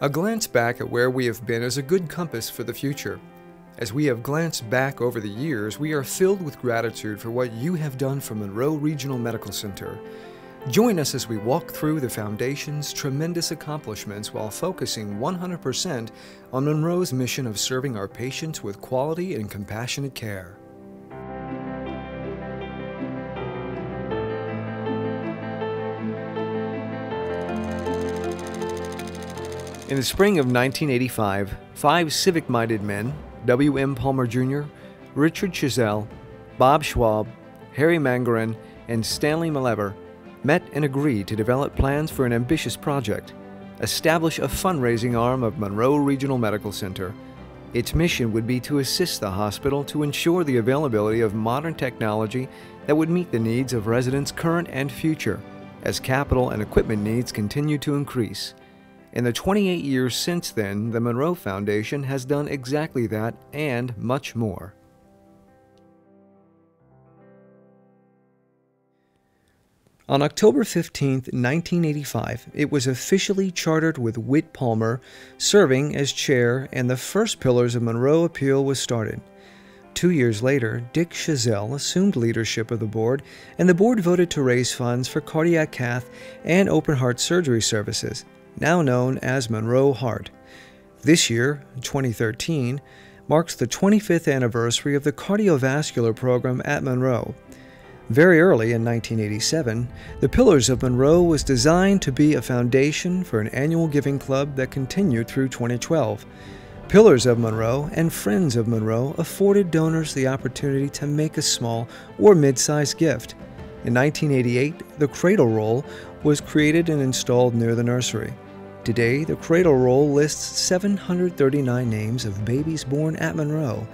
A glance back at where we have been is a good compass for the future. As we have glanced back over the years, we are filled with gratitude for what you have done for Munroe Regional Medical Center. Join us as we walk through the Foundation's tremendous accomplishments while focusing 100% on Munroe's mission of serving our patients with quality and compassionate care. In the spring of 1985, five civic minded men, W.M. Palmer Jr., Richard Chazelle, Bob Schwab, Harry Mangarin, and Stanley Malever, met and agreed to develop plans for an ambitious project establish a fundraising arm of Munroe Regional Medical Center. Its mission would be to assist the hospital to ensure the availability of modern technology that would meet the needs of residents current and future as capital and equipment needs continue to increase. In the 28 years since then, the Munroe Foundation has done exactly that and much more. On October 15, 1985, it was officially chartered with Whit Palmer serving as chair, and the first Pillars of Munroe appeal was started. Two years later, Dick Chazelle assumed leadership of the board, and the board voted to raise funds for cardiac cath and open heart surgery services, now known as Munroe Heart. This year, 2013, marks the 25th anniversary of the cardiovascular program at Munroe. Very early in 1987, the Pillars of Munroe was designed to be a foundation for an annual giving club that continued through 2012. Pillars of Munroe and Friends of Munroe afforded donors the opportunity to make a small or mid sized gift. In 1988, the Cradle Roll was created and installed near the nursery. Today, the Cradle Roll lists 739 names of babies born at Munroe.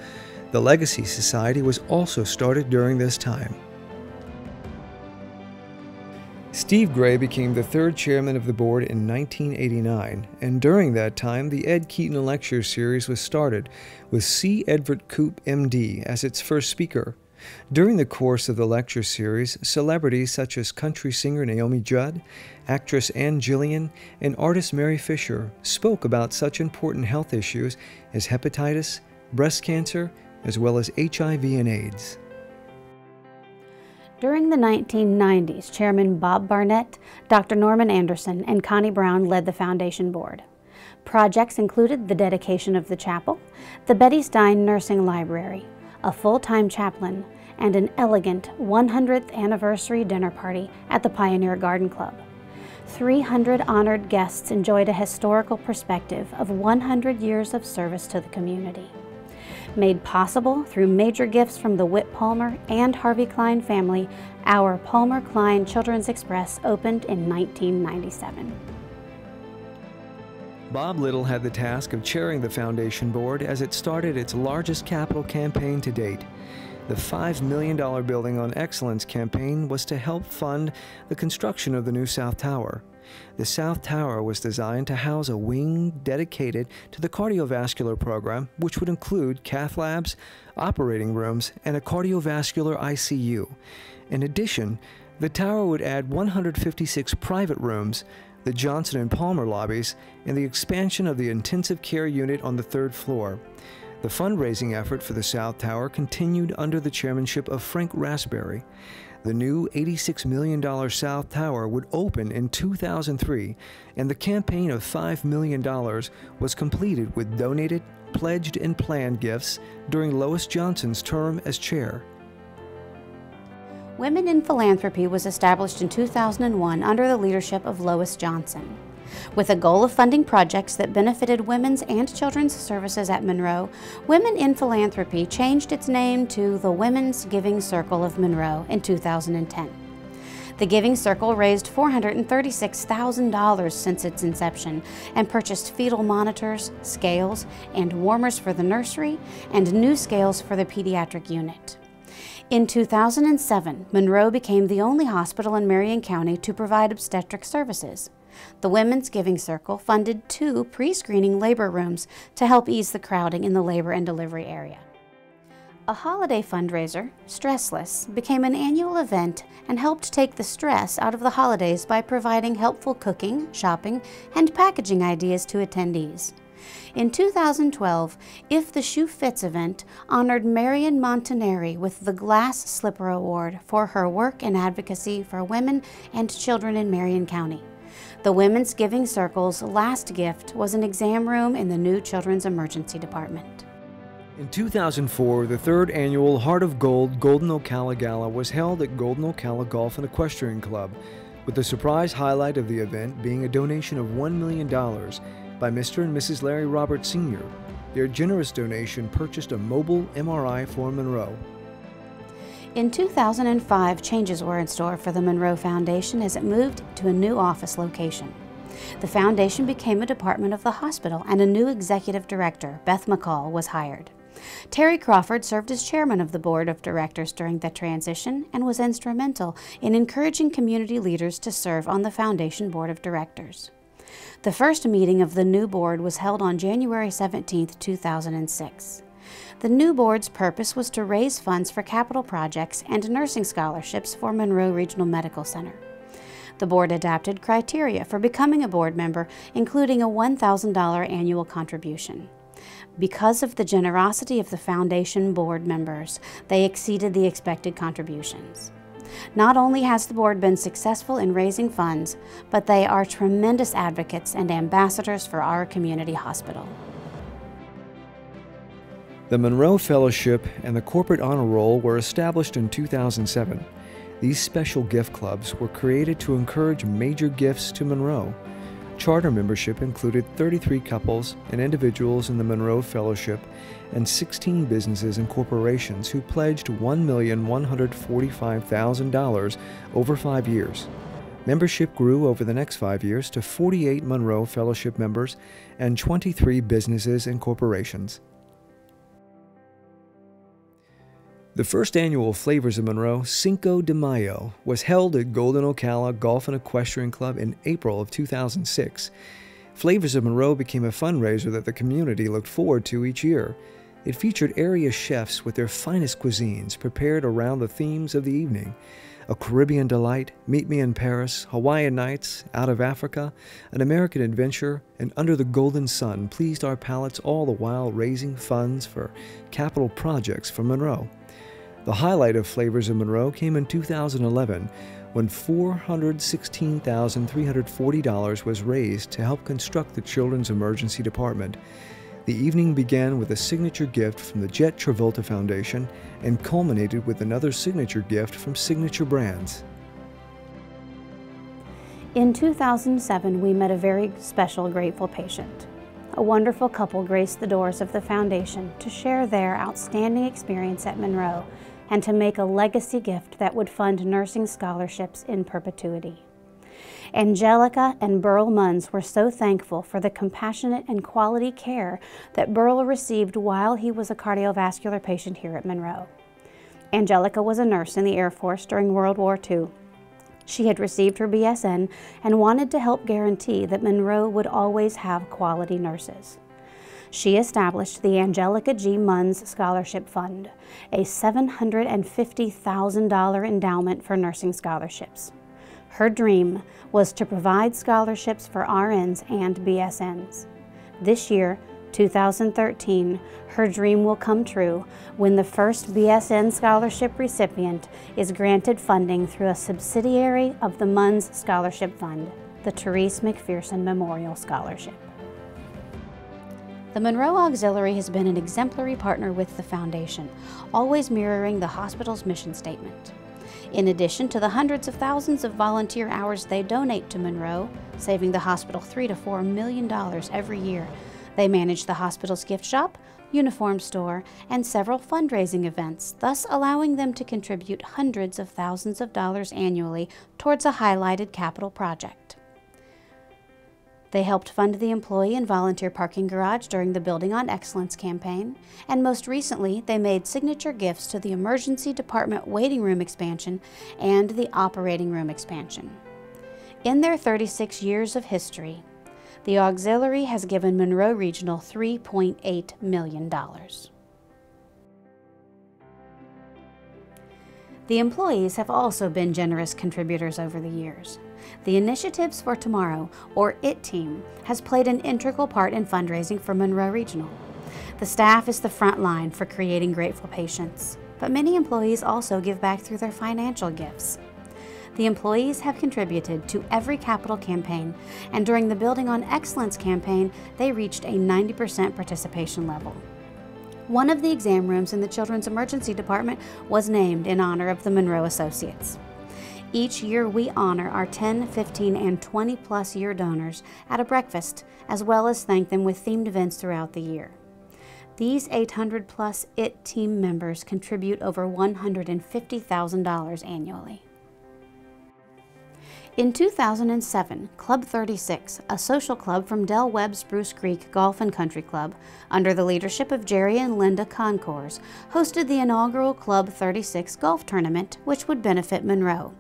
The Legacy Society was also started during this time. Steve Gray became the third chairman of the board in 1989, and during that time, the Ed Keaton Lecture Series was started, with C. Everett Koop, MD, as its first speaker. During the course of the lecture series, celebrities such as country singer Naomi Judd, actress Ann Jillian, and artist Mary Fisher spoke about such important health issues as hepatitis, breast cancer, as well as HIV and AIDS. During the 1990s, Chairman Bob Barnett, Dr. Norman Anderson, and Connie Brown led the foundation board. Projects included the dedication of the chapel, the Betty Stein Nursing Library, a full-time chaplain, and an elegant 100th anniversary dinner party at the Pioneer Garden Club. 300 honored guests enjoyed a historical perspective of 100 years of service to the community made possible through major gifts from the Whit Palmer and Harvey Klein family, our Palmer Klein Children's Express opened in 1997. Bob Little had the task of chairing the foundation board as it started its largest capital campaign to date. The $5 million Building on Excellence campaign was to help fund the construction of the new South Tower. The South Tower was designed to house a wing dedicated to the cardiovascular program, which would include cath labs, operating rooms, and a cardiovascular ICU. In addition, the tower would add 156 private rooms, the Johnson and Palmer lobbies, and the expansion of the intensive care unit on the third floor. The fundraising effort for the South Tower continued under the chairmanship of Frank Raspberry. The new $86 million South Tower would open in 2003, and the campaign of $5 million was completed with donated, pledged, and planned gifts during Lois Johnson's term as chair. Women in Philanthropy was established in 2001 under the leadership of Lois Johnson. With a goal of funding projects that benefited women's and children's services at Munroe, Women in Philanthropy changed its name to the Women's Giving Circle of Munroe in 2010. The Giving Circle raised $436,000 since its inception and purchased fetal monitors, scales, and warmers for the nursery and new scales for the pediatric unit. In 2007, Munroe became the only hospital in Marion County to provide obstetric services. The Women's Giving Circle funded two pre-screening labor rooms to help ease the crowding in the labor and delivery area. A holiday fundraiser, Stressless, became an annual event and helped take the stress out of the holidays by providing helpful cooking, shopping, and packaging ideas to attendees. In 2012, If the Shoe Fits event honored Marion Montanari with the Glass Slipper Award for her work and advocacy for women and children in Marion County. The Women's Giving Circle's last gift was an exam room in the new Children's Emergency Department. In 2004, the third annual Heart of Gold Golden Ocala Gala was held at Golden Ocala Golf and Equestrian Club, with the surprise highlight of the event being a donation of $1 million by Mr. and Mrs. Larry Roberts Sr. Their generous donation purchased a mobile MRI for Munroe. In 2005, changes were in store for the Munroe Foundation as it moved to a new office location. The foundation became a department of the hospital and a new executive director, Beth McCall, was hired. Terry Crawford served as chairman of the board of directors during the transition and was instrumental in encouraging community leaders to serve on the foundation board of directors. The first meeting of the new board was held on January 17, 2006. The new board's purpose was to raise funds for capital projects and nursing scholarships for Munroe Regional Medical Center. The board adopted criteria for becoming a board member, including a $1,000 annual contribution. Because of the generosity of the foundation board members, they exceeded the expected contributions. Not only has the board been successful in raising funds, but they are tremendous advocates and ambassadors for our community hospital. The Munroe Fellowship and the Corporate Honor Roll were established in 2007. These special gift clubs were created to encourage major gifts to Munroe. Charter membership included 33 couples and individuals in the Munroe Fellowship and 16 businesses and corporations who pledged $1,145,000 over five years. Membership grew over the next five years to 48 Munroe Fellowship members and 23 businesses and corporations. The first annual Flavors of Munroe, Cinco de Mayo, was held at Golden Ocala Golf and Equestrian Club in April of 2006. Flavors of Munroe became a fundraiser that the community looked forward to each year. It featured area chefs with their finest cuisines prepared around the themes of the evening. A Caribbean delight, Meet Me in Paris, Hawaiian Nights, Out of Africa, An American Adventure, and Under the Golden Sun pleased our palates all the while raising funds for capital projects for Munroe. The highlight of Flavors of Munroe came in 2011 when $416,340 was raised to help construct the Children's Emergency Department. The evening began with a signature gift from the Jett Travolta Foundation and culminated with another signature gift from Signature Brands. In 2007, we met a very special grateful patient. A wonderful couple graced the doors of the foundation to share their outstanding experience at Munroe and to make a legacy gift that would fund nursing scholarships in perpetuity. Angelica and Burl Munns were so thankful for the compassionate and quality care that Burl received while he was a cardiovascular patient here at Munroe. Angelica was a nurse in the Air Force during World War II. She had received her BSN and wanted to help guarantee that Munroe would always have quality nurses she established the Angelica G. Munns Scholarship Fund, a $750,000 endowment for nursing scholarships. Her dream was to provide scholarships for RNs and BSNs. This year, 2013, her dream will come true when the first BSN scholarship recipient is granted funding through a subsidiary of the Munns Scholarship Fund, the Therese McPherson Memorial Scholarship. The Munroe Auxiliary has been an exemplary partner with the Foundation, always mirroring the hospital's mission statement. In addition to the hundreds of thousands of volunteer hours they donate to Munroe, saving the hospital three to four million dollars every year, they manage the hospital's gift shop, uniform store, and several fundraising events, thus allowing them to contribute hundreds of thousands of dollars annually towards a highlighted capital project. They helped fund the employee and volunteer parking garage during the Building on Excellence campaign, and most recently, they made signature gifts to the emergency department waiting room expansion and the operating room expansion. In their 36 years of history, the auxiliary has given Munroe Regional $3.8 million. The employees have also been generous contributors over the years. The Initiatives for Tomorrow, or IT team, has played an integral part in fundraising for Munroe Regional. The staff is the front line for creating grateful patients, but many employees also give back through their financial gifts. The employees have contributed to every capital campaign, and during the Building on Excellence campaign, they reached a 90% participation level. One of the exam rooms in the Children's Emergency Department was named in honor of the Munroe Associates. Each year, we honor our 10, 15, and 20 plus year donors at a breakfast, as well as thank them with themed events throughout the year. These 800 plus IT team members contribute over $150,000 annually. In 2007, Club 36, a social club from Del Webb Spruce Creek Golf and Country Club, under the leadership of Jerry and Linda Concours, hosted the inaugural Club 36 golf tournament, which would benefit Munroe.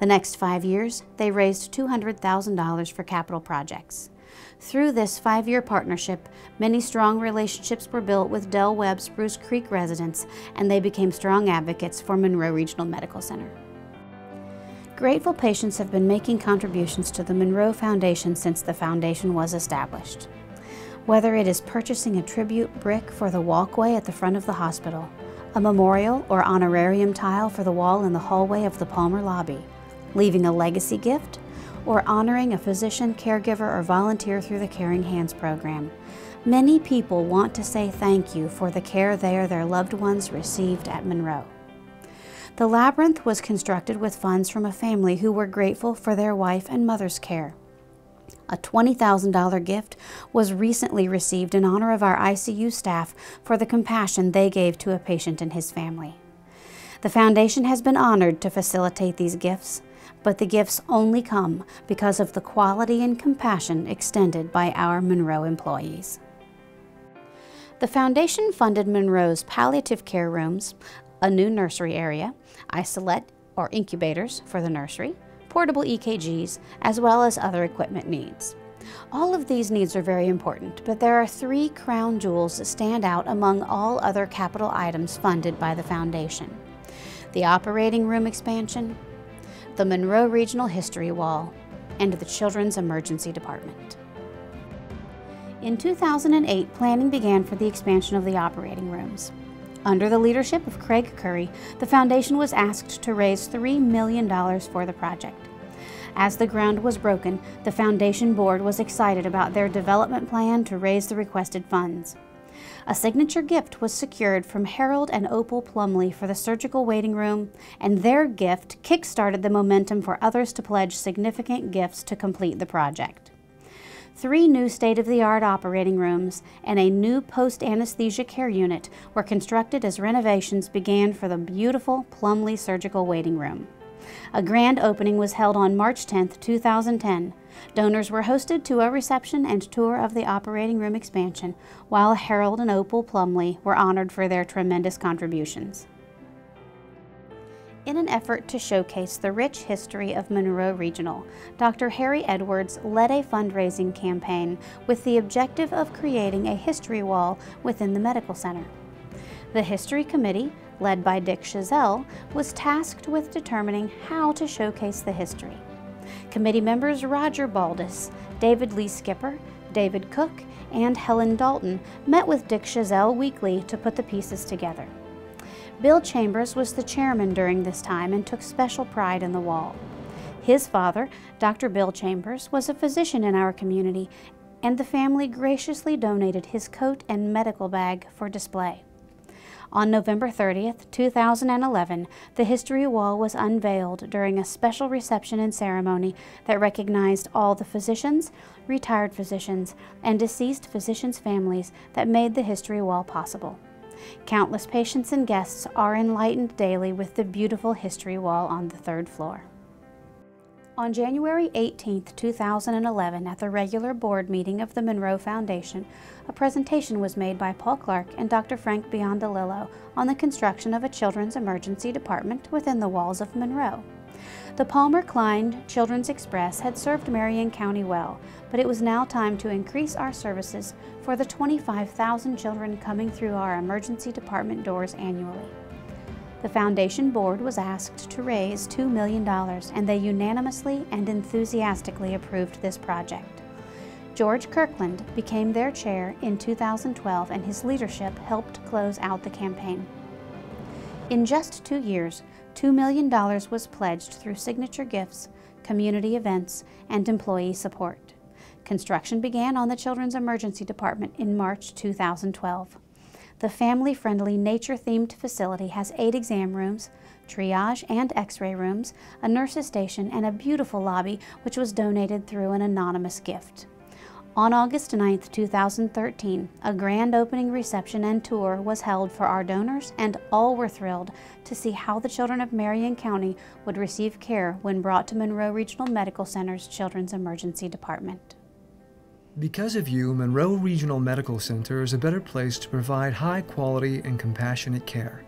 The next five years, they raised $200,000 for capital projects. Through this five year partnership, many strong relationships were built with Del Webb Spruce Creek residents, and they became strong advocates for Munroe Regional Medical Center. Grateful patients have been making contributions to the Munroe Foundation since the foundation was established. Whether it is purchasing a tribute brick for the walkway at the front of the hospital, a memorial or honorarium tile for the wall in the hallway of the Palmer lobby, leaving a legacy gift, or honoring a physician, caregiver, or volunteer through the Caring Hands program. Many people want to say thank you for the care they or their loved ones received at Munroe. The labyrinth was constructed with funds from a family who were grateful for their wife and mother's care. A $20,000 gift was recently received in honor of our ICU staff for the compassion they gave to a patient and his family. The Foundation has been honored to facilitate these gifts, but the gifts only come because of the quality and compassion extended by our Munroe employees. The Foundation funded Munroe's palliative care rooms, a new nursery area, isolate or incubators for the nursery, portable EKGs, as well as other equipment needs. All of these needs are very important, but there are three crown jewels that stand out among all other capital items funded by the Foundation. The operating room expansion, the Munroe Regional History Wall, and the Children's Emergency Department. In 2008, planning began for the expansion of the operating rooms. Under the leadership of Craig Curry, the foundation was asked to raise $3 million for the project. As the ground was broken, the foundation board was excited about their development plan to raise the requested funds. A signature gift was secured from Harold and Opal Plumley for the surgical waiting room, and their gift kick-started the momentum for others to pledge significant gifts to complete the project three new state-of-the-art operating rooms, and a new post-anesthesia care unit were constructed as renovations began for the beautiful Plumley Surgical Waiting Room. A grand opening was held on March 10, 2010. Donors were hosted to a reception and tour of the operating room expansion, while Harold and Opal Plumley were honored for their tremendous contributions. In an effort to showcase the rich history of Munroe Regional, Dr. Harry Edwards led a fundraising campaign with the objective of creating a history wall within the medical center. The History Committee, led by Dick Chazelle, was tasked with determining how to showcase the history. Committee members Roger Baldus, David Lee Skipper, David Cook, and Helen Dalton met with Dick Chazelle weekly to put the pieces together. Bill Chambers was the chairman during this time and took special pride in the wall. His father, Dr. Bill Chambers, was a physician in our community, and the family graciously donated his coat and medical bag for display. On November 30th, 2011, the History Wall was unveiled during a special reception and ceremony that recognized all the physicians, retired physicians, and deceased physicians' families that made the History Wall possible. Countless patients and guests are enlightened daily with the beautiful history wall on the third floor. On January 18, 2011, at the regular board meeting of the Munroe Foundation, a presentation was made by Paul Clark and Dr. Frank Biondolillo on the construction of a children's emergency department within the walls of Munroe. The Palmer Klein Children's Express had served Marion County well, but it was now time to increase our services for the 25,000 children coming through our emergency department doors annually. The Foundation Board was asked to raise $2 million, and they unanimously and enthusiastically approved this project. George Kirkland became their chair in 2012, and his leadership helped close out the campaign. In just two years, $2 million was pledged through signature gifts, community events, and employee support. Construction began on the Children's Emergency Department in March 2012. The family-friendly, nature-themed facility has eight exam rooms, triage and x-ray rooms, a nurse's station, and a beautiful lobby which was donated through an anonymous gift. On August 9, 2013, a grand opening reception and tour was held for our donors, and all were thrilled to see how the children of Marion County would receive care when brought to Munroe Regional Medical Center's Children's Emergency Department. Because of you, Munroe Regional Medical Center is a better place to provide high quality and compassionate care.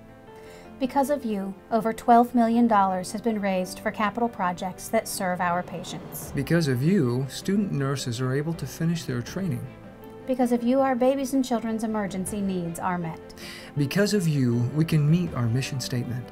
Because of you, over $12 million has been raised for capital projects that serve our patients. Because of you, student nurses are able to finish their training. Because of you, our babies and children's emergency needs are met. Because of you, we can meet our mission statement.